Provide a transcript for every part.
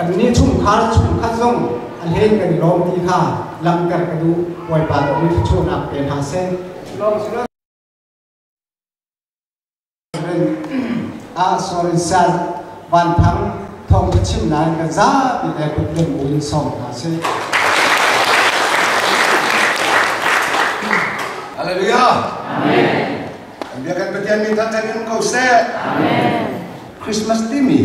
กันนี้ชุ่มคาชุ่มคาส่งอันเฮงกันลมดีค่ะลำกันกระดูไวปาตมิทุชนักเป็นหาเส้นลองสุดอาสริสันวันทั้งทองชิมนานกันซาเป็นแอร์เป็นเรื่องอุลิสองหาเส้น Haleluya. Amin. Biarkan petian minta kami engkau set. Amin. Christmas ti mi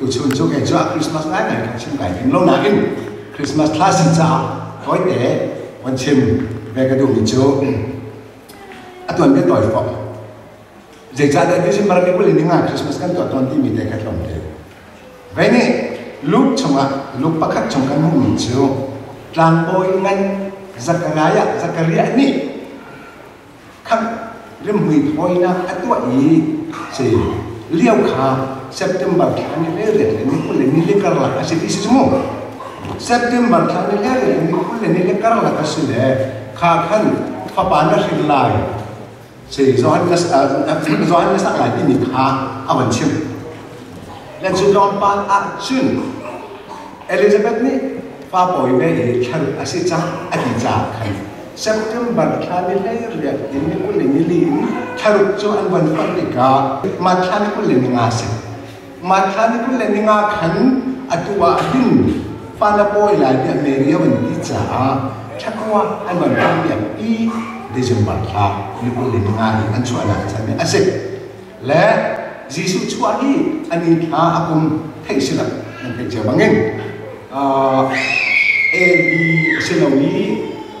tu chun chu ke chua Christmas ngai ngai ka chim ngai kin lo na kin Christmas tha sin cha toi te wan chim về cái du mi chú, a tuần be toi fo je cha da ti sim mar ke bul ni nga Christmas kan to tuần ti mi te ka tlom te Vậy ni lúc chunga à, lúc pakhat chung kan mu mi chú, tlang boi ngan Zakaria Zakaria ni khắc rim hui thôi na atwa i se liau uh, uh, kha september khan le re le ni ko le ni le kar la ka se ti se mo september khan le le re ni ko le ni le kar la ka se le kha khan pha pa na ri la se zo han nas a zo han nas a ni kha a ban chim le chu don pa a chun elizabeth ni pha poi be he khar a se cha a ti cha khan September thani le riak dini ku lengi lin tharuk chu an ban pan ni ka ma thani ku lengi nga se ma thani ku lengi nga khan atuwa din pala boy la dia meria ban ti cha thakwa an ban pan dia i December tha ni ku lengi nga ni an chuana cha ne ase le Jisu chua hi an in tha akum thei sila an thei cha bangeng a e di selawni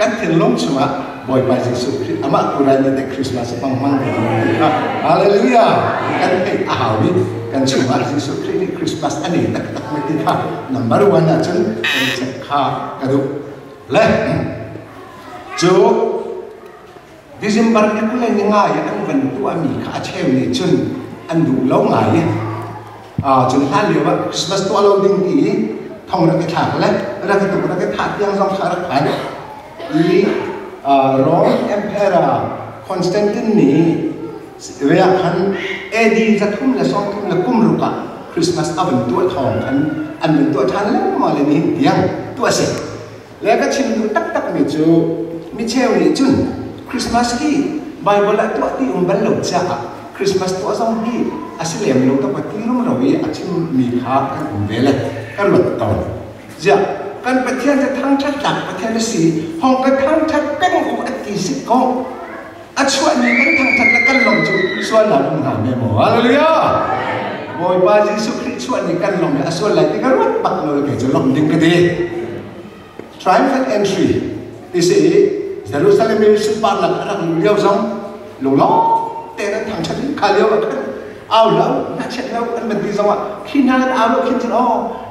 กันถึงลงสมะบอยไปสิสุขอมากรานี่เด็คริสต์มาสปังมังนะฮาเลลูยากันเไออาวิกันสมะสิสุขที่คริสต์มาสอันนี้ตักตักไม่ติดฮะนัมเบอร์วันนะจังกันจะฮากระดูกเล่นจูดิซิมบาร์นีกูเล่นยังไงยอันวันตัวมีขาเชื่อมนี่จนอันดูแล้วง่ายอ่าจนท่านเรียกว่าคริสต์มาสตัวเราดิ้งอีท่องรักกันถากเล่รักกันตุกรักกันถากยังต้องคารักกันอีร้อนเอมเพร่าคอนสแตนตินนี่เวลาทันเอดีจะทุ่มและซ้อมทุ่มและกุมรุกะคริสต์มาสอาเป็นตัวทองท่นอันเป็นตัวทันแล้วมาเลยนี่เยังตัวเสกแล้วก็ชิมดูตักตักมิจูมิเชลนี่จุนคริสต์มาสกี้ใบเบิลตัวที่อุ้มบัลลูจ้าคริสต์มาสตัวซองที่อาศัยเลี้ยงลูกตั้งแต่ที่รุ่มเราวิอาชิมมีค่าท่านอุ้มเวลกันหมดตอเจ้ากันประเทศจะทั้งชัดหลักประเทศสีห้องกันทั้งชัดกันอุอติสิกองอัชวนี้กันทั้งชัดและกันลงจุส่วนหลังหนาเมโมฮาเลลูยาบอยบาจิสุคริส่วนนี้กันลงอัชวนไหลที่กันวัดปักเลยแกจะลงดิ้งกันดี triumphant entry ที่สี่เยรูซาเล็มมีสุบานหลักระดับเลี้ยวซ้ำหลงล้อแต่นั้นทางชัดขาเลี้ยวกันเอาแล้วนักเช็ดแล้วอันมันดีสวะขี้นานเอาแล้วคิดจะอ๋อ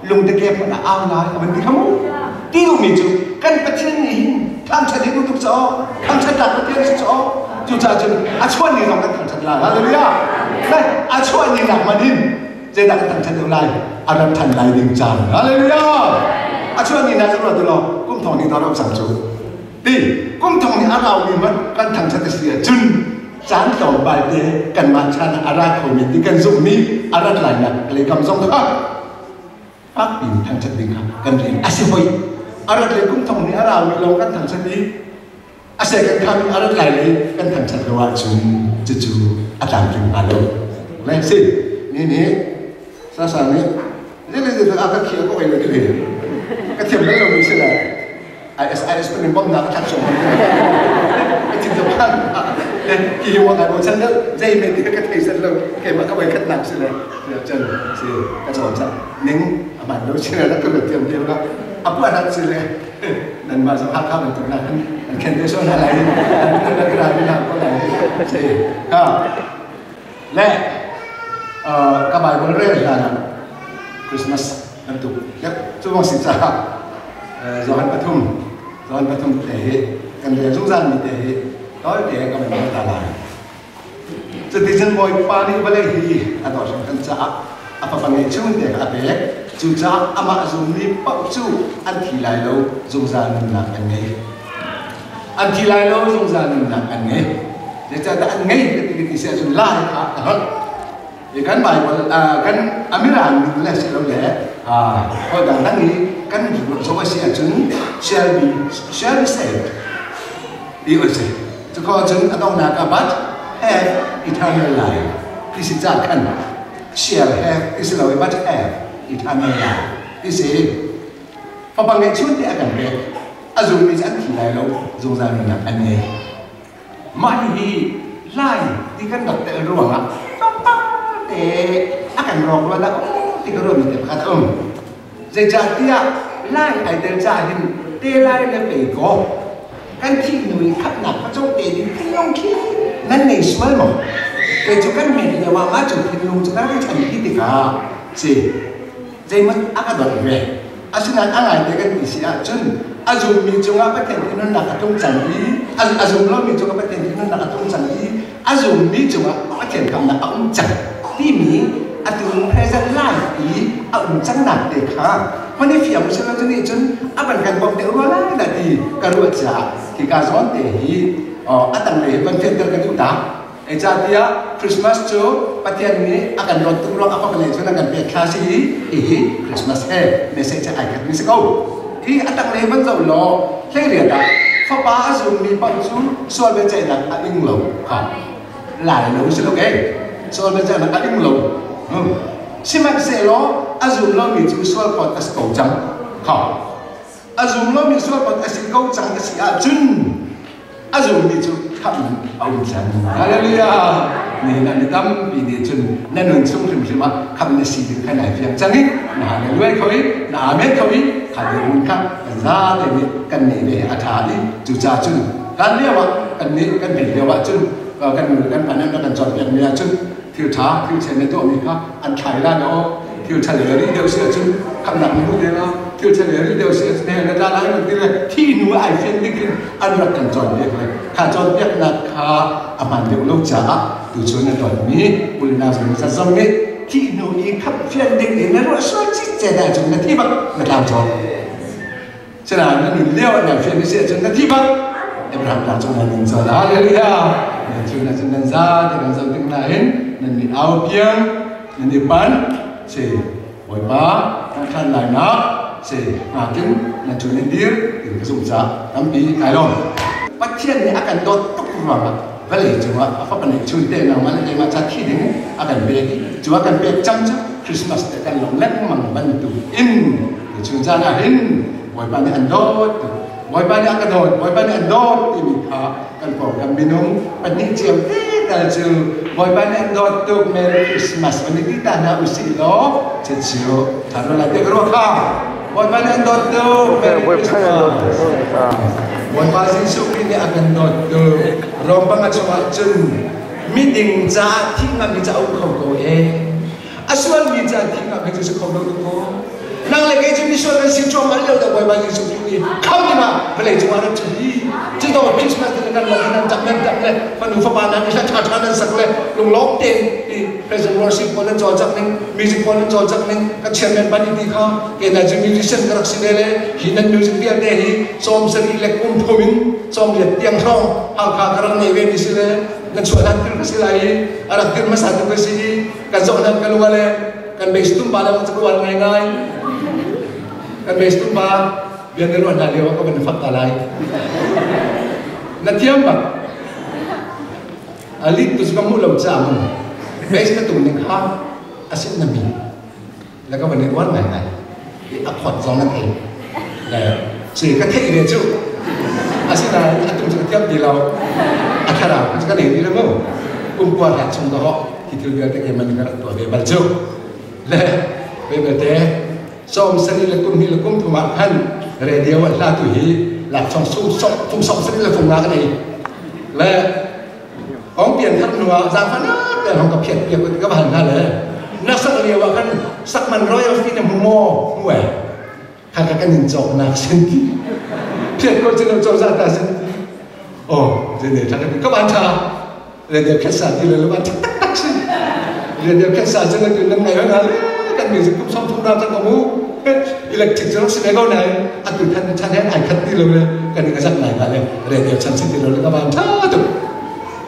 ลงตะเกียบมันเอาลายมันดีขโมยที่ตรงนี้จุกันประเทศนี้ทำชาติรู้ทุกจอทำชาติประเทศจอจุจ่าจุนอาชวนนี่เรากันทำชาติลายอะไรเนี่ยนั่นอาชวนนี่หนักมาดิ้นเจดักทำชาติลายอาดัมทันลายดึงจังอะไรเนี่ยอาชวนนี่นะสำหรับตัวเรากุ้มทองนี่ตอนรับสั่งจุดีกุ้มทองนี่อาเรามีมันกันทำชาติเสียจุนจานเก่าบาเดกันมาชานอาราคมีติกันซุ่มนีอาราหลายนักเลยคำทรงข้าพักปีนทางจัดดีครับกันเรียนอาศัยไว้อาราเลยกุ้งทองนี้อาราวีลงกันทางชนีอาศัยกันคำอาราหลายเลยกันทางชัดว่าจุจจูอาจารย์ริมอาลงเลยสินี่นี่ซาสานี่เนี่เลยจะเอาข้าเขียวก็ไปเลยก็เหยนก็เทียมแล้วมีเช่นไรไอเอสไอเอสเป็นบอมนักทักษะ 진정한 네, 기호가 모찬들 제이맨 이렇게 돼 있을로 개막 가만히 갔 낚시네 전 가서 감사 냉 아마 로시나 나 그거 때문에 내가 아빠 낚시네 난 맞아 하카면 또 나는 괜찮아 나 라이 나 그라비 나 거네 제아네 가만히 벌레 나는 크리스마스 남도 약 조금 진짜 Dohan Pathum Dohan Pathum thể hiện cần về trung gian mình thể hiện nói về cái mình ta lại cho thì dân mọi pani đi hi à đó là cần trả, à phải phải chung để à bé chú cha à mà dùng đi bắp chú Anh thì lại lâu dùng ra nên là anh ngay Anh thì lại lâu dùng ra nên là anh ngay để cho ta nghe cái thì thì sẽ dùng lại à đó thì cái bài à cái amiran là sẽ lâu lẽ à coi đàn năng nghĩ cái dụng số cái sẽ chứng shall be shall be saved yêu saved to ko jung anong naga but have eternal life. This is that shall have is lo but have eternal life. This is Phật bằng ngày chút thì cảm nhận à dùng mình dẫn thì lại lâu dùng ra mình làm anh ấy Mãi hi lai thì cần đặt tại ruộng á trong tóc để à cảnh rộng luôn đó thì có rồi mình khát ông dạy trả tia lai phải tên trả hình tê lai lên bể có Kan thi người khác nào có trong tiền những cái nhông khi nên này xuôi mà Để cho các mẹ nhà mà má chủ thiên lùng cho các cái thành khi thì cả Chỉ Dây mất ác đợi về À xin anh lại tới cái tỷ sĩ à chân À dùng mình chúng ta bắt thành cái nó là trong chẳng ý À dùng lo mình chúng ta bắt thành cái nó là trong chẳng ý À dùng mình chúng ta có thể cầm là ông chẳng Tí mình à dùng thời gian lại ẩn chẳng nản để khá hoa nếp phiểm sẽ làm cho nên chân áp bằng cảnh bóng tiểu hoa lá là gì cả ruột chả thì cả gió để hi ờ áp tầng này vẫn thiên tương cái chúng ta ai ra tia Christmas chú bắt thiên nghĩ áp cần đón tung lo áp bằng này cho nên cần việc khá sĩ ý Christmas hè để sẽ chạy ảnh cảnh sẽ câu ý áp tầng này vẫn giàu lo lấy liền đã, phong ba dùng đi bằng xuống so với chạy đặt áp in lẩu không lại lẩu sẽ ok so với chạy đặt áp in lẩu ừ xin mạnh sẽ lo azum lo mi chu sol pot as ko chang ha azum lo mi sol pot as ko chang as ya chun azum mi chu kham au chang hallelujah ni na ni tam bi ni chun na nun chung chim chim ma kham ni si bi khai lai phi chang ni na le lui khoi na me khoi kha de mun kha za de ni kan ni le a tha ni chu cha chun kan le wa kan ni kan ni le wa chun kan kan pan na kan chot kan ni chun ทิวท้าทิวเชนในตัวมีครับอันไทยได้เนาะ교차열이되었어야지감나무내가교차열이되었어야지내가나라는그래티누아이팬디그안락한전에그래가전백나카아만데올록자두촌에돈미우리나라에서사성에티누이카피엔딩내가솔직히제가정말티박나타나죠지나는레오나팬디세정말티박에브라임나타나는인사할렐루야주나주는자되는성등나인는아홉명는이반 se bồi ba đang khăn lại nó se ngà kính là chủ nhân điếc thì cái dùng giá đám bí cái rồi bắt thiên thì akan đốt tóc vào mặt vậy vâng thì chúng ta phát bản chui tệ nào mà lại mà cha khi đến akan bê chúng ta cần bê chăm chút Christmas để cần lòng lét mà bằng tu in thì chúng ta là in bồi ba thì ăn đốt อยบ้านอักดอนอยบ้านอันดอที่มีขากันผมกันพี่นุ่งปันนี้เจียงแต่จูบอยบ้านอันดอนตุกเมริคริสต์มาสวันนี้ที่ตานาอุศิโลเจจิโอทารุลาเตกรัวค่ะบอยบ้านอันดอนตุกเมริคริสต์มาสบอยบ้านสิสุกินี่อักดอนตุกร้องบังกะวัดจุนมิดิงจ้าที่งามิจ้าอุกเขาโกเออาสวนลมิจ้าที่งามิจ้าสุขเขาโลกโก nang le ke chi mi so le sing cho man le da boy ba ji su ni kham ni ma ble chu ma na chi chi do christmas de kan ma na chap na chap le pa nu fa pa na ni sa cha cha na sak le lung lok te ni present worship ko le cho chak ning music ko le cho chak ning ka chairman ba ni ti kha ke na ji musician ka rak si le le hi na music dia de hi som sari le kum phomin som le tiang rong ha kha ka rang ne ve ni si le kan chuanan tir kasi lagi, arak tir mas hati kasi, kan zonan kalungale, kan bestum pala mo tukuan ngay ngay, Kan mes tu ba biar dia luar dari awak kau benda fakta lain. Nanti apa? Alit tu suka mula bersama. Mes tu ni ha asyik nabi. Lagu benda kuat ngai ngai. Di akut zaman ni. Nah, sih kat ini tu. Asyik dah atum suka tiap di laut. Akhirnya suka ni di laut. Kumpulan hati semua. Kita lihat yang mana kat tu. Bebal jauh. Leh, bebal teh. ส่งสิริลกุมิลกุมถมันหันเรเดียวันลาตุฮีหลับช่องสู้ส่งฟุงส่งสิริลฟุ้งลากันีอและของเปลี่ยนทัพหนัวจากพนลี่ยนของกับเพียรเปลี่ยนก็ผ่านนั่นเลยนักสังเรียว่ากันสักมันร้อยฟีนมโมหวยหากกันยิงจบนักสิ่งที่เพียรก็จะนำโจมตีตาสิ่งที่โอ้เรเดี๋ยวทั้งนี้ก็บ้านชาเรเดียวแค่สาธิตเลยหรือว่าทั้งสิ่เรเดียวแค่สาธจะเลยถึงยังไงวะนั่นเลย mình cũng có mũ, cho nó xin cái câu này, 뮤직도 선풍 나왔던 거고 일렉 직전으로 내거네 아그 찬찬해 아이 칸디로 그래 그러니까 장난 아니야 레디오 찬스디로 내가 막 차도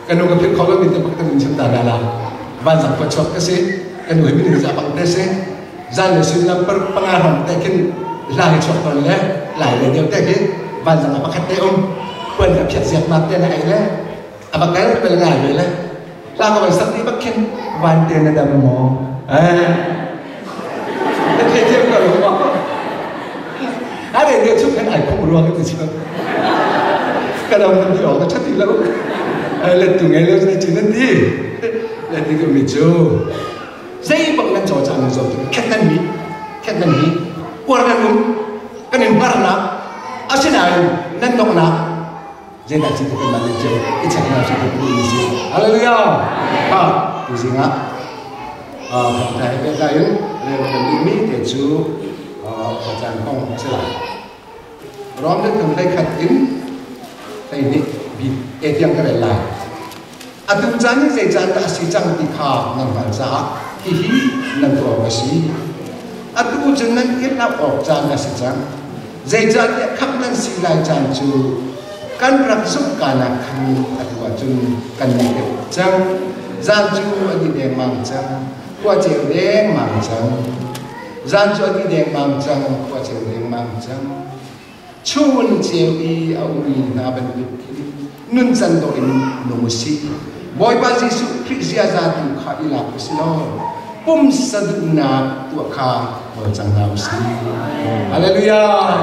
그러니까 그 걸어 밑에 막 뜨는 좀 나가라 반상 거쳐 그지 kan gue bilang sama desi zale sudah berpengaruh tekin lah itu kalau lah ini dia tekin banyak apa kata om quên gặp chuyện diệt mặt tên này lẽ à bằng cái này là ngài vậy lẽ là có phải sắp đi bắc kinh van tiền là đầm mồ à 대체그러고아니내가처음엔아이고모르겠어그러면내가찾으려고လက်တူငယ်လို့ကျင်းနေသည်လက်ဒီကမိချိုစိတ်ပုံနဲ့ကြောကြမှုဆိုခက်တမ်းမီခက်တမ်းမီဝရဏုကနေမရဏအစနာယုနတ်တော့နာဇေတာချစ်တဲ့မန်နေချိုအချက်နာရှိတဲ့ပြည်စီဟာလေလုယာဟာဒီစင်က Ờ, phòng thể cái ra ứng nên cần đi mỹ để chú phòng tràn không sẽ lại đó nên cần lấy khách ứng thầy nị bị ế tiêm cái này lại à tụm chán những dây chán đã xí chăng thì khả nằm vào giá thì hí nằm vào cái xí à tụm chừng nên kết nạp ọc chán là xí chăng dây chán thì khắp nên xí lại chán chú căn rắc xúc cả là khăn à tụm chừng cần nhận được chăng gian chú anh đi để mang chăng qua chiều đen mảng trắng gian cho đi đèn mảng trắng qua chiều đen mảng trắng chuồn chiều đi ông đi na bên đi nun chân đội nô sĩ boy ba Giêsu Christ ra tu khai là cái gì đó pum sa du na tu kha ở trong đạo sĩ Hallelujah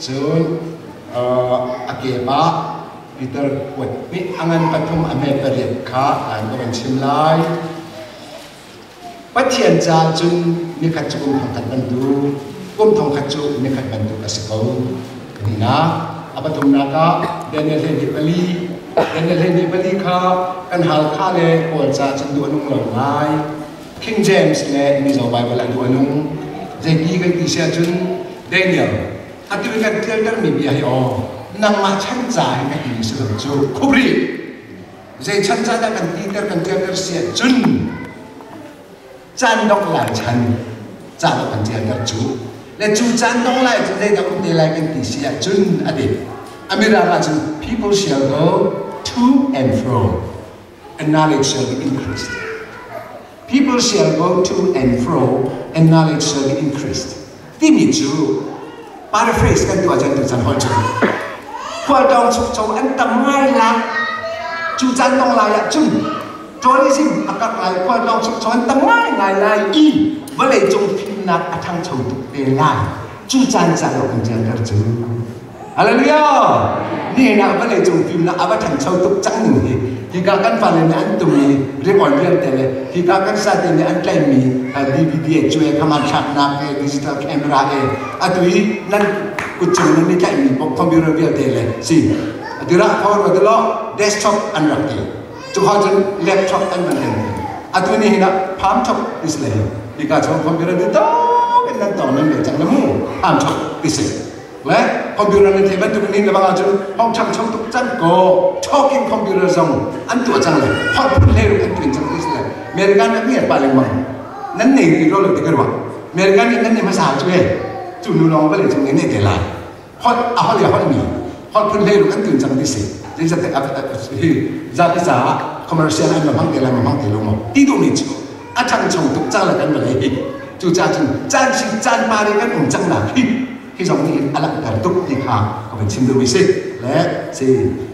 chốn à ờ, kế ba Peter quật mi angan patum ame periat kha anh có bên chim lai phát triển ra chung như khách chung không thật bần đủ cũng thông khách chung như khách bần đủ các sự cầu cái này nó apa thùng nó có Daniel Henry Bali Daniel Henry Bali có anh hal khá Lê, của cha chân đủ anh ngồi ngay King James lệ như dấu bài và lại đủ anh Jadi cái tí xe chung Daniel anh tôi cái tiêu đang mình bị hay ồ năng mà chân dài cái gì sự hưởng chú Kubrick dây chân dài đang cần đi đang cần tiêu đang xe chung chăn đọc lại chăn chăn đọc bằng tiền gặp chú lệ chú chăn đọc lại chú đây đọc đi lại cái tỷ sĩ chun à đi Amira là chú people shall go to and fro and knowledge shall be increased people shall go to and fro and knowledge shall be increased tìm hiểu chú paraphrase cái tuổi chân tôi chân hỏi chú hoạt động chú chú anh tâm hai là chú chăn đọc lại là chung จอสิอากาศไหลกยเราชุกชอนตั้งไม่ไลไลอีวัเลยจงพิมนักทังชมตุกเตลายจูจันจังเราเป็นจันกระจุอะไรเลียนี่นะวัเลยจงพิมนักอาวัทังชมตุกจังหนึ่งี่กากันฟันเ่ยอันตุมีเรียกว่าเรียกแต่เลยี่การกันว์เนี่ยอันกลมีดีวีดีเอช่วยขมาชักนักเอดิจิตอลแคมราเออะตุยนั่นกุจงนั่นนี่กลมีกคอมพิวเตอร์เรียกแต่เลยสิอะตุระพอร์ตเดล์เดสก์ท็อปอันรักเองจะพอจะเล็บชอบตั้งมันเองอัตุนีนะพามชอบดิสเลยดีกาชอบคอมพิวเตอร์ดูต่อเป็นนั่นต่อนั่นเองจากนั้นมูพามชอบดิสเลยและคอมพิวเตอร์ในทเทมันตุกนี้นะบางอาจจะห้องช่างช่องตุกจังก็ชอบกินคอมพิวเตอร์ซองอันตัวจังเลยพอดพูดเรื่องอันตัวจังดิสเลยเมริกัน่เมียปาเลงวังนั่นเองที่เราเลยติดกันว่าเมริกันนี่นั่นเองภาษาช่วยจุนูน้องก็เลยจังเงี้ยเนี่ยเดี๋ยวไรพอดเอาเขาเดี๋ยวเขาหนีพอดพูดเรื่องอันตัวจังดิสเลย jing sa te at hi za ki sa commercial mang tiền te mà mang tiền lo một. ti do ni chu a chang chong tục cha là cái ba hi chu cha chu chan chi chan ma ri kan um chang la hi khi dòng ni a lak kan tuk ti ha ko ben chim do wi lẽ gì, se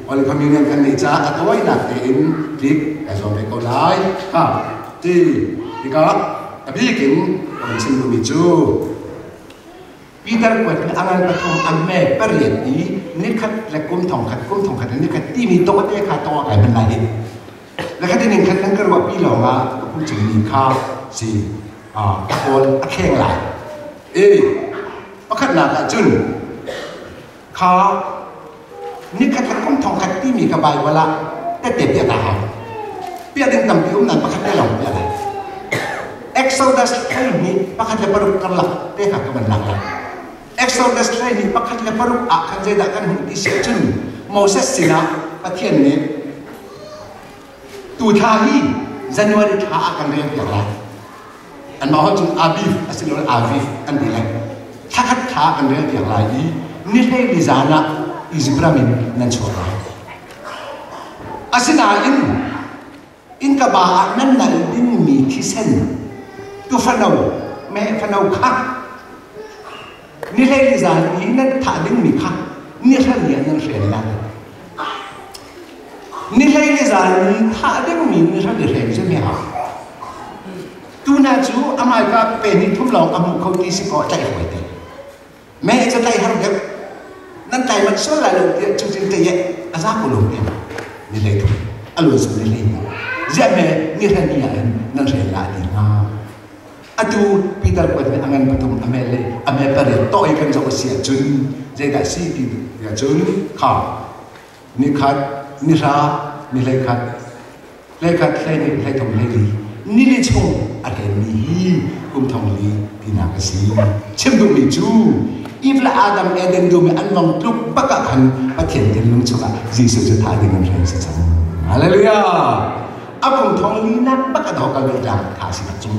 ol kham ni cái này cha a toi la te in klik a zo be ko lai ha ti ti ka a bi kin ko ben chim do wi chu ปีเตอร์กวดอาไประคมอันแม่ปรียนนี้นิดัดและกุ้มทองขัดกุ้มทองขัดนิดขัดที่มีตัวเตะขาตัวไก่เป็นไรเด็และคัดที่หนึ่งคัดนั้นก็รว่าพี่หลงละผู้จึงมี้ข้าวสี่อ่ากนอะแขงหลายเอ๊ะยมาคัดหนักจุนข้าวนิดขัดและกุ้มทองขัดที่มีกระบายเวลาได้เตะเปียตาเปียดึงต่ำพิ้มนั้นมาคัดได้หลงเปียอไรเอ็กซ์โซดัสให้นี้มาคัดจะประดุกกหลักได้ขากระบันหลัง action less training pakhat le paru a kan je da kan hun ti se chun moses sina pathian ne tu tha hi january tha a kan re ya la an ma hon chun abif asilor abif an bi la thakat tha kan re ya la i ni le li zana izbramin nan chora asina in in ka ba nan nan din mi thi sen tu fanau me fanau kha นี่เลย่านนี้นั่นถ้าดึงมีพักนี่ขั้นยงนนั่นเสียนนั่นี่เลยจานนี้ถ้าดึงมีนี่ขั้นเรียงจะไม่เอาตวน้นจู่อามายก็เป็นทุ่มลองอามุเคาที่สิกอใจหอยเตะแม้จะใจหัยแล้วนั่นใจมันสู้อะไรลงเดียจูจิจเตะอาซาคุลงเนี่ยนี่เลยทุกอารมณ์สุดเลยเนี่ยงจะาแม่นี่ขั้นยงนนั่นเรียนดั่นอดูปีตาปด่นเป็นงันประตูอเมริอเมริกาเลยต่อยกันจาเสียจุนเจดสีกินเสีาจุนข้าวนิคัดนิรามิเลขัดเลขัดเลนิเลทงเลลีนิลิชงอะไรนี้คุมทองลีพ่นากสิเชมดูมิจูอีฟลาอาดัมเอเดนดูมีอันวองทุกปะกะขันปะเทียนเดินลงชกะจีสุดจะทายดิ่งเรียนสิจังฮาเลลูยาอาคุณทองลีนักปะกะดอกกันเวลาทาสิบจุน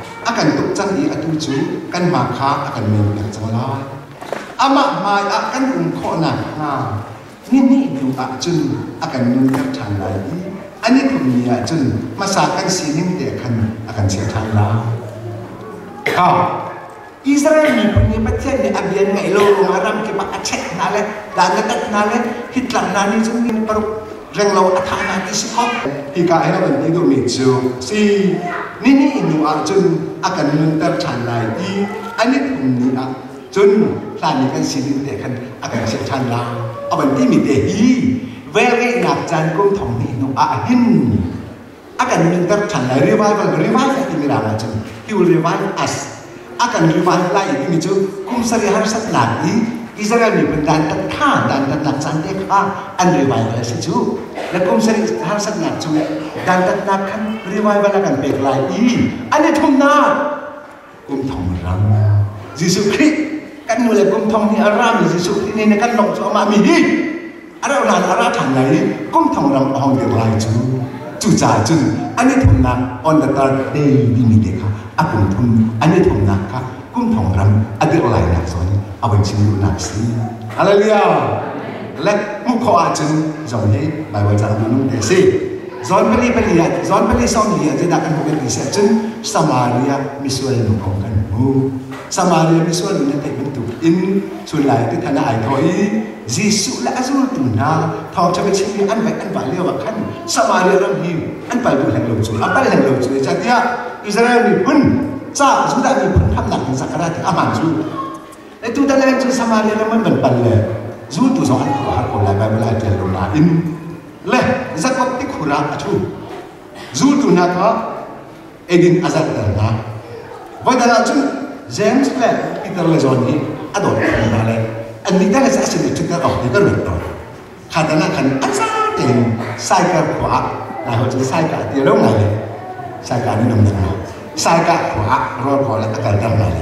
อาการตุกจังนี้อตูจูกันมาค้าอาการเมนหนักจังลายอามาไม่อาการอุ้มข้อหนักห้านี่นี่ดูอาจุนอาการนุ่งกับทางไหนอันนี้ผมมีอาจุนมาสากันสีนิ่งเดียกันอาการเสียทางลาข้าวอิสราเอลมีพุทธิปัจเจกอาเบียนไงโลมารัมกิบอัจฉริยนั่นแหละดังนั้นนั่นแหละฮิตลังนั้นนี่จึงมีปรุเรื่องเราอธานาที่สิครับฮิกาเฮลันที่ด็มีชื่ซีนี่นี่หนูอาจุนอาการนุ่นเต็มชันไหลที่อันนี้ผมนี่อ่ะจุนพลานนี้กันสิริเดกันอาการเสียชันลาเอาบันที่มีเดียเวรีนักจันกุงทองนี่หนูอาหินอาการนุ่นเต็มชันไหลเรียกว่าเรียกว่าอะรที่มีรางจันที่เรียกว่าอัสอาการเรียกว่าไลที่มีจื่อคุ้มสรีหรสักหลักที่อิสราเอลมีบรรดาตัดข้าดันตัดหักสันเดข้าอันเรียวายเลยสิจูและกุมสริหาสันหนักจูดันตัดนักขันเรีวายวันละกันเปกลายอีอันนี้ทุ่มนากุมทองรังจิสุคริสกันนูเลยกุมทองนี่อารามจิสุคริตนี่นะกันนงสอมามีดีอะไรลานอะไรทางไหนกุมทองรังอองเดียวลายจูจูจ่าจูอันนี้ทุ่มนาออนตะตาเดย์ดีมีเดค่ะอากุมทุ่มอันนี้ทุ่มนาค่ะกุมทองรังอเดียรลายนักสอน Let เอาเป็นชีวิตนักสิอะไรเลียและมุขขออาจจะจงให้ใบวาจามันนุ่งเดซี่ zon peli peli ya zon peli som dia dia nak bukan di section samaria misual no kan mu samaria misual ni tak bentuk in sulai ti thana ai thoi jisu la azul tu na thau cha be chimi an vai an vai lewa kan samaria ram hi an pai bu lang lo chu a pai lang lo chu cha dia israel ni hun cha zu da ni pun tham nak zakara ti aman chu Eh, itu tadi yang cerita Maria yang membentang leh zutu soal kuat oleh Bible ada rumahin leh zakat dikurang acu zutu nato egin azat dana pada acu James leh kita leh zoni ador kita leh ini dah leh sesi leh cerita oh kita betul kadang kan azat dan saya kuat nah hujan saya kuat dia lama leh saya kuat ini nomor saya kuat roh kuat akan dalam leh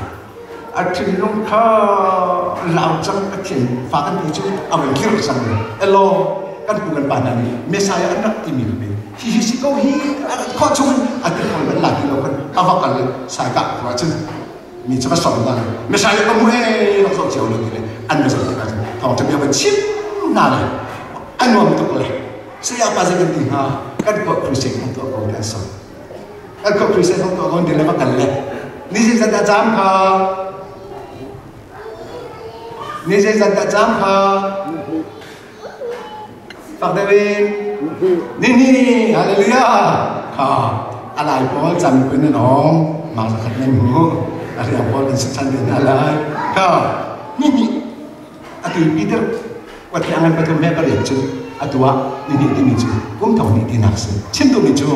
อาทิตย์น้่งข้าเราจำเป็นจริงฟังกันที่ชุดเอาเงินเก็บสั่งเลยเอลอลกันปูงินปานนี้เม่สายอันนักอิมิลเบฮิฮิซิโกฮิข้อชุมอาทิตย์คนเป็นหลักที่เราคนอาวักกันเลยสายกับวราจัิงมีจะมาสองวันเม่สายก็มุ่งเอ้เราสองเจ้าเรื่องนี้เลยอันนี้สอนกันทองจะมีเป็นชิ้นานเลยอันนี้มันตกเลยเสียภาษีกันดีฮะกันก็คริสเตียนตัวคนเดียวสองกันก็คริสเตียนตัวคนเดียวมากันเลยนี่สิจะจะจำเขานี่จะจัดจำพาฟังได้ไหมนี่นี่ฮาเลลูยาค่ะอะไรพอจำเป็นน้อง มาสักนันหนูอะไรพอเป็นสักคันเดียวอะไรค่ะนี่นี่อะตุยปีเตอร์ วัดที่อังกฤษป็นตูแม่ก็เรียนจุดอะตัวนี่นี่ที่นี่จุดกุ้งทองนี่ที่นักสุดชิ้นตัวนี่จุด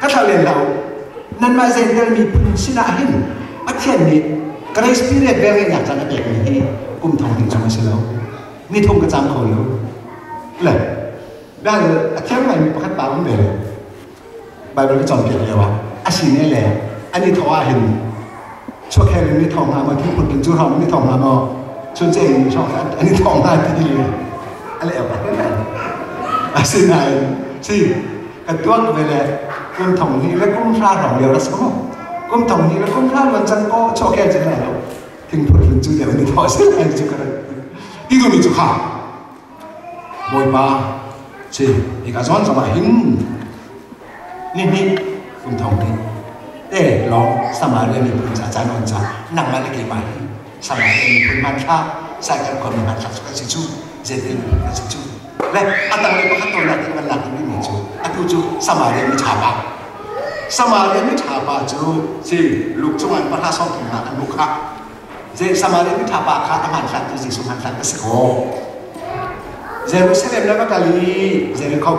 ก็ทะเลเรา นั่นมาเซนเดอร์มีพุ่งสินาหินอาเทียนนี่กระไรสปิเรตเบลเลียจังนะเด็กนี่กุ้มทองถึงจะมาเชลมีทุ่งกระจำเขาเลยเลยได้เลยแค่ไหนมีประคัตปาลุ่มเดียใบบริจอมเกี่ยรติวะอาชีนี่แหละ อันนี้ทว่าเห็นช่วยแค่เรื่อีทองมาเมื่อที่ปุ่นจุฬาไม่ทองมาเนาะชวนเจนชอบกันอันนี้ทองได้ที่ดีเลยอะไรแบบนั้นอาชีนายซีกระตุ้นไปเลยกุ้มทองนี้และกุ้มพลาดของเดียวรั้สมองกุ้มทองนี้และกุ้มพลาดวันจันทร์ก็ช่วยแค่จะได้แน้ว행포를주지않는것จุด거라니이놈이좋아뭐임마제니가전정말행니니군통니เอ๋ลองสมาเรียนีป็นจ่าจานนจ่านั่งมาเลกใหม่สมาเรียนเปันมันค่ะส่คการคนมันค่ะสุขสิจูเจนเป็นสิจูและอัตตาเป็นพระตนละที่มันหลักที่มีจูอัตุจูสมาเรียนไม่ชาบะสมาเรียนไม่ชาปะจูสิลูกจงอันพระท่าสองถึงมาอันลูกค่ะเจสมาริมิทาบาคาตมันสันตุสิสุมันสันตุสิโคเจรุสเลมแล้วก็กาลีเจริเขา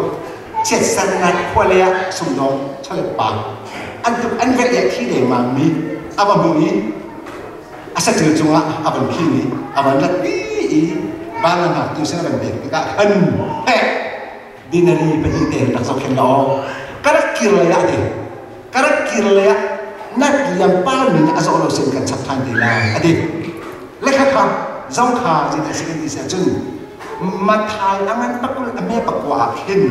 เจ็ดสันนัดควเลียสุนดงฉลิมปังอันตุอันเวียที่เดมามีอาบบุนีอาศัยถือจงละอาบันพี่นี้อาบันัดนี้บ้านหนักตุเสิเป็นเด็กก็อันเฮดินารีเป็นเด็กตักสองเข็มดองกรกิรเลยอเด็กกระกิรเลยอนักยังป้ามีอาจจะเราเซ็นกันสับทันดีแลวอดีตเล็กครัจ้างขาจินสิ่งที่เสียจุมาทายอันนั้นปักกุลอเมปักกว่าขึ้น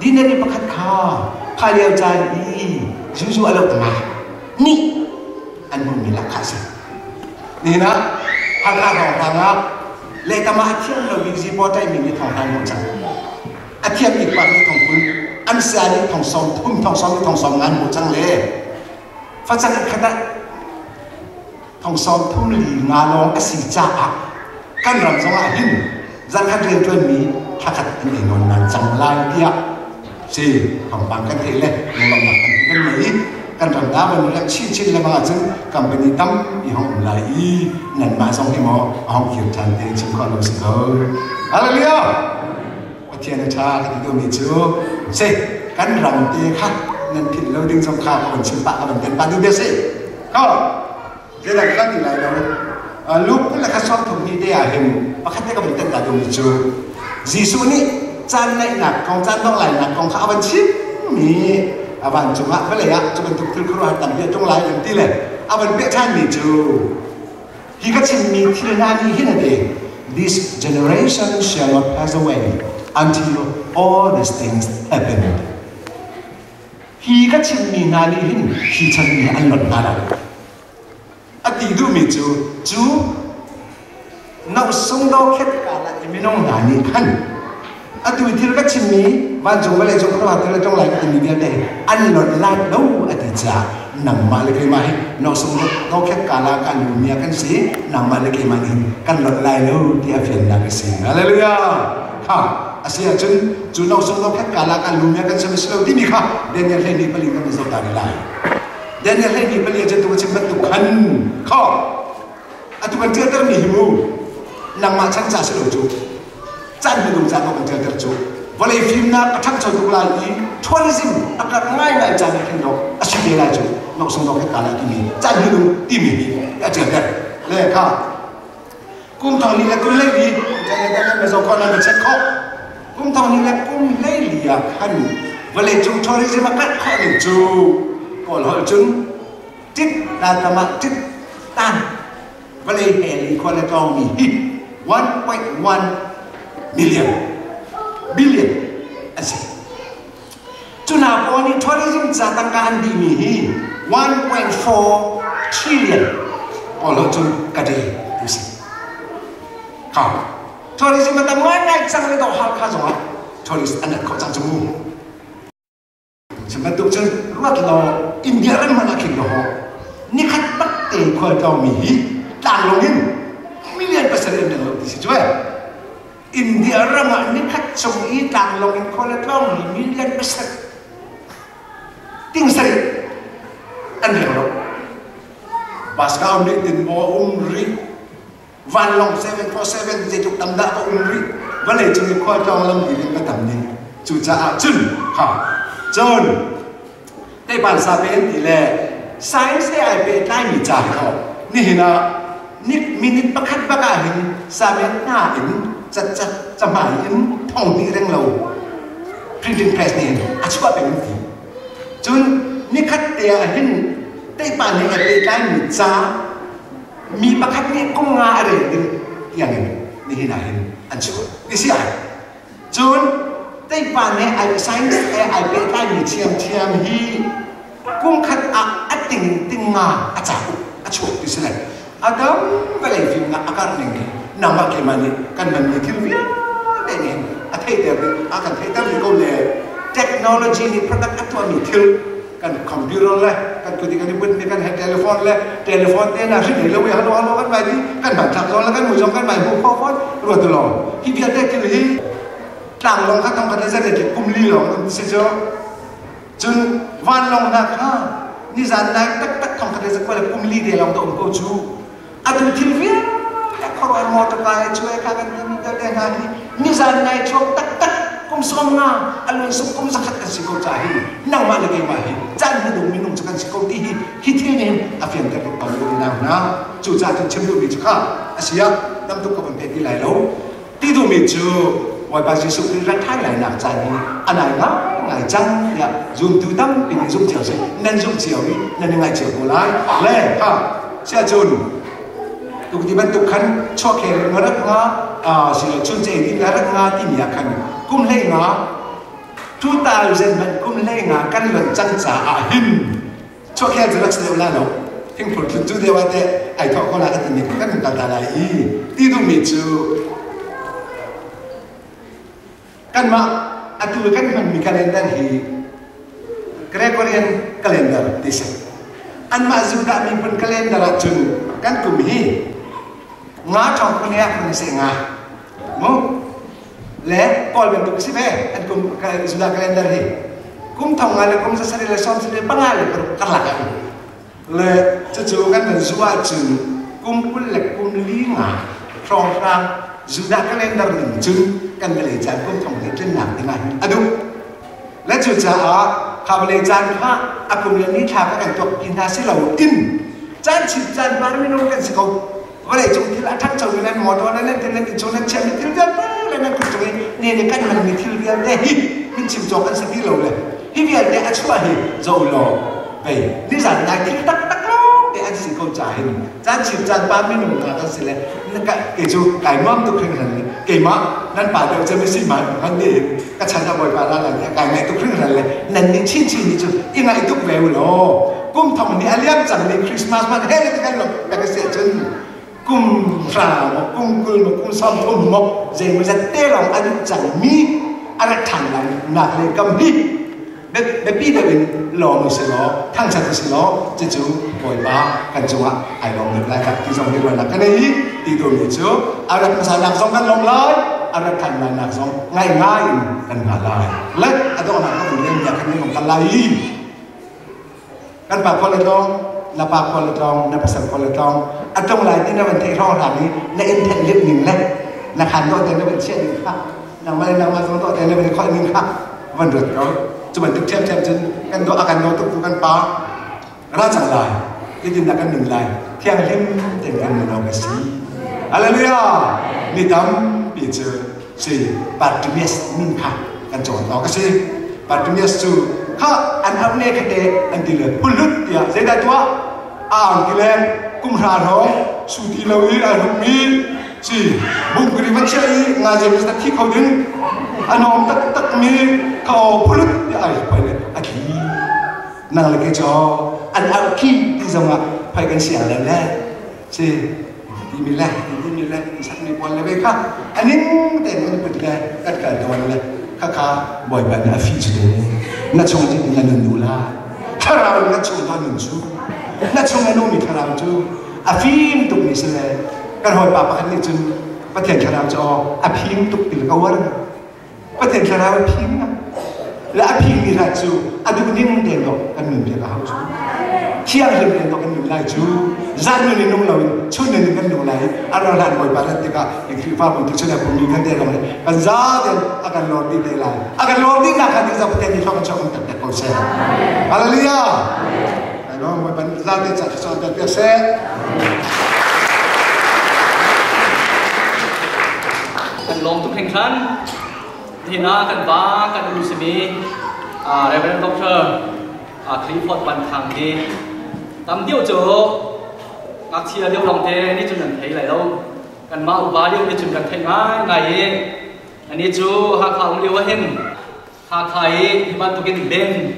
ดีเนรีประคันคาพาเดียวใจดีจู่ๆอะไรออกมา นี่ อันนู้มีหลักฐานสินี่นะทางอาของทางอาเลยทำมาเที่ยงเราวิจิบอได้มีมีทองทางหมดจังอาเที่ยงอีกวันมีทองคุณ อันเสียนี้ทองสองทุ่มทองสองทองสองงานหมดจังเลย phát ra khát đất thằng xóm thu lì ngà ló cái xì chạ căn rằm giống ai hình rằng khát riêng chuyên mỹ thà khát anh ấy nói là chẳng lai kia gì thằng bằng cái thế này nó làm là cái này căn rằm đá bên là chi chi là mà chứ cầm bên đi tâm thì không lại y nền mà xong thì mò không hiểu chẳng thế chỉ còn làm gì thôi hallelujah เทียนชาที่ตัวมีชื่อเซกันรำเตะค่ะนั่นคือเราดึงสงครามของชิลปะมันเป็นปัจจเบสิก็เจริญขั้นอะไรเราลูกคุณล่ะก็ชอบถูกนี่ได้อะเห็นประคัตได้กบเหมือนกันตัวมิจูจีซูนี่จันในหนักกองจันต้องไหลหนักกองข้าวบันชิีมีอาบันจุงละก็เลยอะจะเป็นทุกทุกครัวต่างเยอะจงไหลอย่างที่เลยอาบันเปี้ยท่านมีจูฮีก็ชินมีที่เระนาดีฮินาเด This generation shall not pass away until all these things happen. khi các chị mình ngà đi hết khi chắc mình ăn luật ba đâu à tí đu mình chú chú nấu sống đâu khét cả là mình nông ngà đi khăn à tí thì các chị mình và chúng mới lại chúng không hoạt trong lại thì mình biết đây ăn luật lại đâu à tí chả nằm mà lại cái mai nấu sống đâu khét cả là cả nhiều mía cái gì nằm mà lại cái mai căn luật lại đâu thì phiền là cái gì hallelujah ha asia chun chu no so lo kha kala ka lu me kan sam so di mi kha daniel le ni pali kan zo ta ni lai daniel le ni pali chen tu chen bat tu khan kha atu kan tia ter ni himu nang ma chan cha se lo chu chan ni dum cha ko kan tia ter chu vale phim na pathak cho tu lai ni tourism akar ngai ngai cha ni no ashi de lai chu no so lo kha kala ki mi chan ni dum ti mi ni ya chen ter le kha cũng thằng đi là cứ lấy đi chạy ra cái này mà sao con làm được chết kho. ุ้มทองนี่แหละกุ้มเลี้ยงขันวันเลี้ยงจูชอิจีมาเกิดขันจูก่อนหอยจึงจิตตาตมาจิตตันวันเลี้ยงเฮลีคนละจองมีฮิต1.1 e point one million billion อะไ้จุนาโปนี่ชอยจีจัตังการดีมีฮิ o 1.4 point four t i l l i o n ก่อนหอยจึงกระเดี๋ยวดูสิครับทอริสมันตั้ง่ายงจังเลยต้องหาข้าจ้ะทอริสอันนั้นเขาจังจมูกฉันมาดูเจอรัดรออินเดียเรื่องมันอะไรกันหรอนี่ขัดปักเตะควเจ้ามีต่างลงนินมิเลียนเปอร์เซ็นต์เดียวดิสิจ้วยอินเดียเรื่องมันนี่ขัดจมูกต่างลงนินคนรจะต้ามีมิเลียนเปอร์เซ็นต์ติ้งสิอันเดียวหรอ p a s c a ติ i บ i n mo umri วันลงเซเว่นพอเซเว่นจะจุกดำดาอุ่นริวันเหนจะมีข้อจองลำดีเป็นกระดำนี้ จุดจะอาจุนฮ่ะจนได้บานซาเป็นทีแหละสายเซไอเปนได้มีจ่าเขา นี่นะนิดมินิดประคัดประกาศเห็นซาเป็นหน้าเห็นจะจะจะหมายเห็นท่องที่เร่งเราพรีเนพริ้นแพรสเนี่ยอาชีพเป็นทีจนนี่คัดเตียเห็นได้บานในไอเป็นได้มีจ่ามีประคันนี้ก็งาอะไรนี่ยังไงนี่เห็นอะไรอันชวนนี่สิไอจูนได้ปานเนี่ยไอ้ไซน์ไอ้ไอ้เป็นได้มีเทียมเทียมฮีกุ้งขัดอ่ะอัดติงติงงาอาจารย์อาชวนนี่สิไออาดัมไปเลยฟิล์มนะอาการหนึ่งนี่นำมาเกี่ยมันนี่กันมันมีที่วิ่งได้เนี่ยอาเทียเดียวอาการเทียตั้งมีก็เลยเทคโนโลยีนี่ product อัตวมีที่ kan computer le kan kuti kan ibut ni kan head telefon le telefon te na shi hello we hello hello kan bai ni kan ban chak zon la kan mu zon kan bai mu kho phon lu tu lo ki dia te ki hi tang long ka kam ka za de kum li lo se jo chun van long na kha ni zan dai tak tak kam ka za ko le kum li de long to ko chu adu thil vi ka ko ro mo ta ka chu ka kan ni ka de na ni ni zan dai kung sa mga alonso kung sa kat si ko tahi nang malagay mahi tan na dong minum sa kan si ko tihi hitin ni afian ta pang lo na na chu cha chu chem lo mi ka asia nam to ka ban pe ti lai lo ti do mi chu wai ba jisu ni ran thai lai na cha ni anai na ngai chang ya zum tu tam pin zum chiao se nan zum chiao ni nan ngai chiao ko lai le ha sia chun tu ti ban tu khan cho khe ngara nga sila chun chay di darak nga di miya kan kum lay nga tu ta zen man kum lay nga kan lan chang cha a hin cho kya zi lak sila di mi kan kan ma a kan man mi kalendar hi Gregorian calendar, di sini. Anma zubda mimpun kan kumihi. งาจอกคนนี้คนนี้เสียงามั้เละพอลเป็นตุกสิเบ้อันคุมสุดาคาล endar ฮีคุมทำงานเลยคุมจะสรีเลสอนสรีปังอะไรก็กลักกันเลยจะจูงกันเป็นสุวจูคุมคุณเล็กคุณลีงาครองครางสุดาคาล e ด d ร์หนึ่งจูกันเลยจากคุมทำงานเล่นหนักที่ไหนอะดูและจุดจะเอาะข้าไเลยจานพระอากุมเรนนี้ทำกันตัวกินทาสิเหล่าอินจานฉิบจานบารมีนุ่กันสิเขาว่าเลยจงที่ละทั้งจงเลยนะหมอตัวนั้นเล่นเล่นจงนั้นเชื่อมิทิเดียบแล้วนั่นคือจงเองเนี่ยเนี่กันมันมิทิลเดียวเลยฮิมันชิมจอกันสักทีเราเลยฮิวิ่งเดี๋ยวช่วยฮิจงรอไปนี่สันนักที่ตักตักลงเนี่ยวจะสิ่งเข้าใจจันชิมจันป้าไม่หนุ่มกันสิเลยนั่นกเกี่ยกับไก่ม้อมตุ๊กเรื่องเลยไก่ม้อมนั่นป่าเดียวจะไม่ใช่หมาพันธันเดียวก็ฉันจะบอกป่าละหลเนี่ยไก่ไม่ตุ๊กเรื่องเลยนั่นนี่ชิ้นชิ้นนี่จุดยังไงตุ๊กเวลลกุ้มทองนี่อะไรยังจำเป็นคริสต์มาสมาเฮ้ยนี่กันหรอแบ่งเสียจนกุ้งฟ้ามกุ้งกุ้งมกุ้งซ้อมทุ่มมกเจมันจะเตะลงอันจังมีอะไรทันลังนักเลยกำบเด็กเดบบีเด็ินลองมือสิลอทั้งชาติสิลอจะจูปล่อยมากันจังหวะไอ้ลองเงินแรกที่ส่งให้เๆานักกันเลยตีตัวมือจูอะไรภาษาหนักส่งกันลงเลยอะไรทันลังหนักส่งง่ายง่ายกันมาเลยและอันต่อหน้าก็เหมือนเดิมอยากให้มันของกันเลยกันปากพอเล็กๆองลาปากคนละตองในภาษาคนละตองอันตรงไหนที่นักบันเทิงท่องถามนี้ในอินเทอร์เน็ตหนึ่งแหละนักขันโตเต็มในบันเชี่ยนหนึ่งครับนักมาในนักมาสอโตเต็มในบันเทิงคนหนึ่งครับวันเดือดก็จะเหมือนตึกเชี่ยมเชื่อมจนกันโตอาการโตตุกตุกันป้าราชลายยืนยันกันหนึ่งลายเที่ยงเล่มเต็มกันมืนเอาไปสิอะไรเนี่ยมีตั้มปีเจอสี่ปัตติเมสนิ่งคาะกันโจทย์เก็สี่ปัตติเมสจูข้ออันอับเนคเดอันดีเลยพุลุตเดียเสด็ตัว ang kile kum ra ro su ti lo i ra ru mi chi bung kri vat chai nga je mi ta thi khau din anom tak tak mi kau pulut ya ai phải ne a ki nang le ke cho an au ki ti zong a pai kan sia le le chi ti mi le ti mi le ti sak mi pon le be ka anin te mi put le kat ka do le ka ka boy ban a fi chi ne na chong ti na nu la thara na chong ta nu chu na chung anu mi kharam chu afim tuk ni sele kan hoi papa kan ni chu pathian kharam chu afim tuk til ka war pathian kharam afim na la afim mi ra chu adu nim de lo kan mi pe ka ha chu chiang lim de lo kan mi lai chu zan ni nong lo chu ni kan nong lai ara la hoi pa ra ti ka ni khri pa mon ti chu na ko mi kan de ka kan za de akan lo di de lai akan lo di ka ka ti za pathian ni lo kan chu kan ta ko se hallelujah שלום ובנדד יצא חסון דת יוסף. Cần lòng tụng hình khăn Thì nó cần ba, cần lưu sĩ mi Reverend Doctor Clifford Văn Thằng đi Tầm điều chỗ Ngạc chia điều lòng thế Đi chúng mình thấy lại đâu Cần mà ba điều đi chúng mình thấy ngay Ngày Anh đi chú hạ khảo liêu hình Hạ khải Thì mà tụng hình bên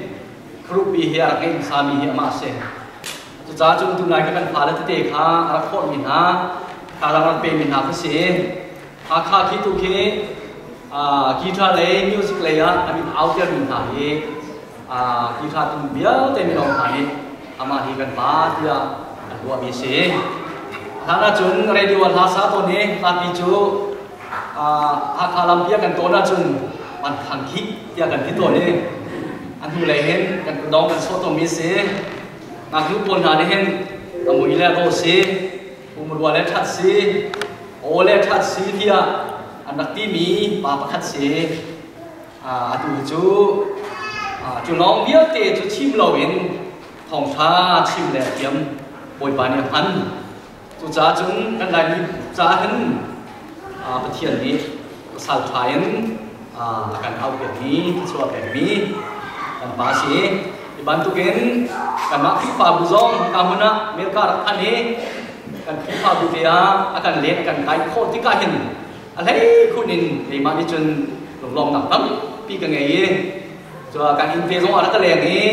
rupi hi ar kain kha mi ama se tu cha chung tu nai kan phala te te kha ar khot mi na kha la ran pe mi na ka se kha kha ki tu ki a ki tha le music le ya ama hi kan pa ya adwa mi se kha radio la sa to ni kha pi chu a kan na chung pan khang ki kan ki to อันดูเลยเห็นกันดองกันโซตมีสินักทุกคนหาได้เห็นตมุยแล้วก็สิภูมรัวแล้วทัดสิโอแล้วทัดสิเทียอันดักที่มีปาปะคัดสิอ่าดูจูอ่าจูน้องเบี้ยเตจูชิมเราเห็นทองท่าชิมแหลกเทียมปวยปานเนี่ยพันจูจ้าจุงกันได้มีจ้าหึ้นอ่าประเทีนี้สาวไทยอ่ากันเอาแบบนี้ชอ์แบบนี้ันปาสีบันทุกินกันมาคิปาบุซองกามุนะมิกคาร์อันนี้กันคิปาบุญเตียอาการเล่นกันไกโคติกาเห็นอะไรคุณนินในมาดิจนลองลองนักบปีกันไงยี่จะการอินเตอร์โงอะไรก็แรงนี้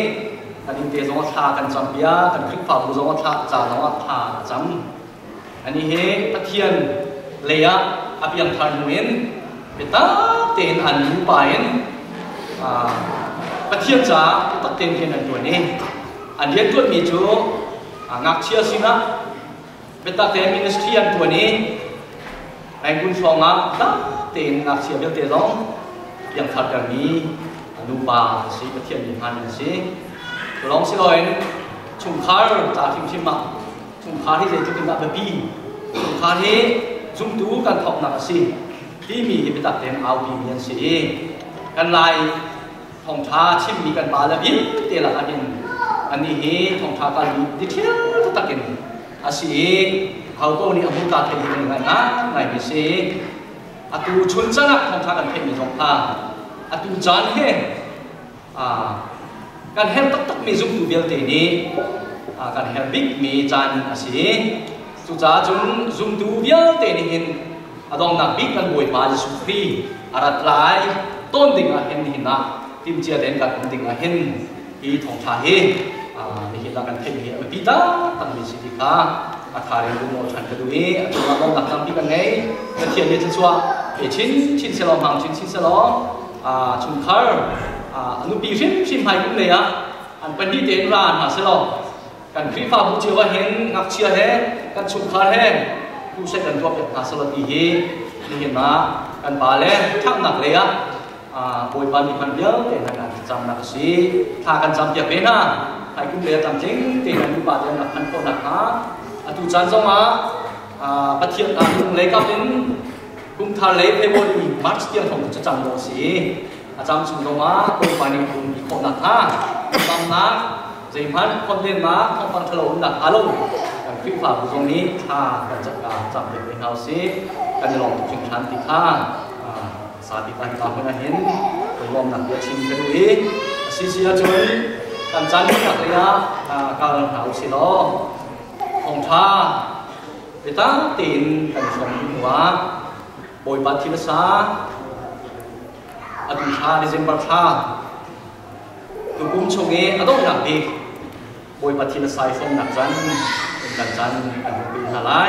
การอินเตอร์โซทากันจำเบียกันคิปาบุซองทาจานองทาจำอันนี้เฮัะเทียนเลียอภิยังทันเมุนเป็นตาเต็นอันยูไปอ่าประเทียจ้าตัดเต็มเห็นอันตัวนี้อันเดียดตัวมีจูงักเชียสินะเป็นตัดเต็มมินิสทรีอันตัวนี้ในกุณฟองอ่ะตัดเต็มงักเชียเดียวเตะร้องยังขัดกานนี้นูบาสีประเทียมยิงหันสีร้องสิลอยชุมคาร์จ่าทิมชิมะชุมคาที่เจจุก็นแบบบีชุมคาที่จุ่มดูกันทอกหนักสิที่มีเป็นตัดเต็มเอาบีเมียนสีกันล thông tha chim mi kan ba la bi te la kan in ani he thong tha kan mi di thil takin asi hau ko ni amu ta thei ni ngai na ngai bi se atu chun chana thong tha kan thei mi jong tha tu jan he a kan hem tak tak mi zum tu bel te ni a kan hem big mi jan asi chu cha chun zum tu bel te ni hin adong na big kan boi ba ji su phi arat à, lai tôn đình a à, hen hin na à. tim chia đến cả cũng tình là hin hi thong tha hi à mi hi là cái thêm hi mà pita tâm mi chỉ ka à thà đến cũng một chân cái đuôi à chúng ta cũng đặt tâm pita ngay cái thiền như chân xua để chín chín xe lò hàng chín chín xe lò à chúng khar à nu pi sim sim hai cũng này à anh bên đi đến ra mà xe lò cần khi pha bu chiều hết ngọc chia hết cần chúng khar hết cũng sẽ cần thuộc việc hạ sơ lò thì hi mi hi mà cần bà lên thắc nặng lấy à บุญบารมีมันเดียวเแต่นั่นจำนักสีท้ากันจำเยอะเป็นะให้คุณเบียร์จำจริงแต่นั่นบุญบารมีนักพันคนหนักฮะอาตุจันสมะปฏิเทียนตุงเล็กก็เป็นคุณทะเลเพื่อบนอีมัดเตียงของจะจำนักสีอาจารย์สุนทมะบุญบารมีคุณอีคนหนักฮะจำนักสี่พันคนเรียนมาของฟังทะ์ล่มดักอารมณ์แต่ฟิวฝาบุญตรงนี้ถ้ากันจัดการจำเด็กเปนเฮาสีการจะลองจึงชันติดข้าาติปันตามงานเห็นตัวรวมหนักเยอะชิมกันดูิีิซีซจุนกันจันทร์หนักเลยนการหาอุศิลของท่าไปตั้งตีนกันสมหัวบุยปัตทิลสาอดุชาดิเซมบัตท่าตุกุ้มชงเงอต้องหนักดีกบอยปัตทิลสายฟงหนักจันทร์กันจันทร์อันป็นหลาย